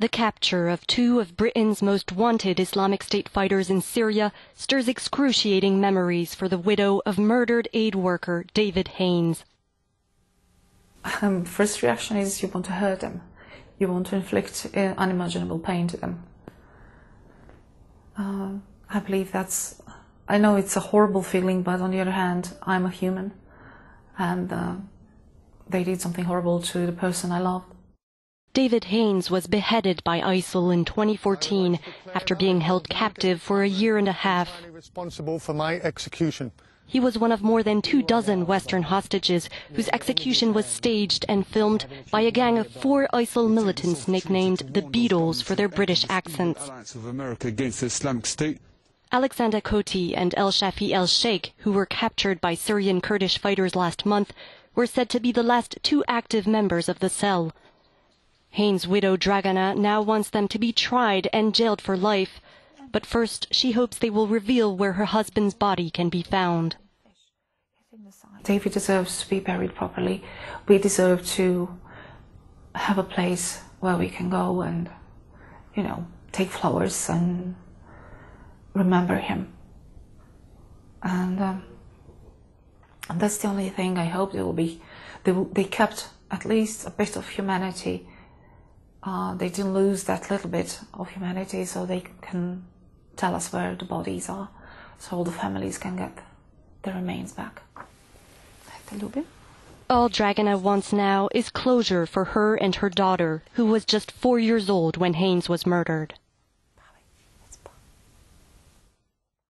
The capture of two of Britain's most wanted Islamic State fighters in Syria stirs excruciating memories for the widow of murdered aid worker David Haines. Um, first reaction is you want to hurt them. You want to inflict uh, unimaginable pain to them. Uh, I believe that's. I know it's a horrible feeling, but on the other hand, I'm a human, and uh, they did something horrible to the person I loved. David Haines was beheaded by ISIL in 2014 after being held captive for a year and a half. Responsible for my execution. He was one of more than two dozen Western hostages whose execution was staged and filmed by a gang of four ISIL militants nicknamed the Beatles for their British accents. Of America against Islamic State. Alexander Kotey and El Shafee Elsheikh, who were captured by Syrian Kurdish fighters last month, were said to be the last two active members of the cell. Haines' widow Dragana now wants them to be tried and jailed for life. But first, she hopes they will reveal where her husband's body can be found. David deserves to be buried properly. We deserve to have a place where we can go and, you know, take flowers and remember him. And, um, and that's the only thing I hope they will be. They, will, they kept at least a bit of humanity uh, they didn't lose that little bit of humanity so they can tell us where the bodies are so all the families can get their remains back. All Dragana wants now is closure for her and her daughter, who was just four years old when Haines was murdered.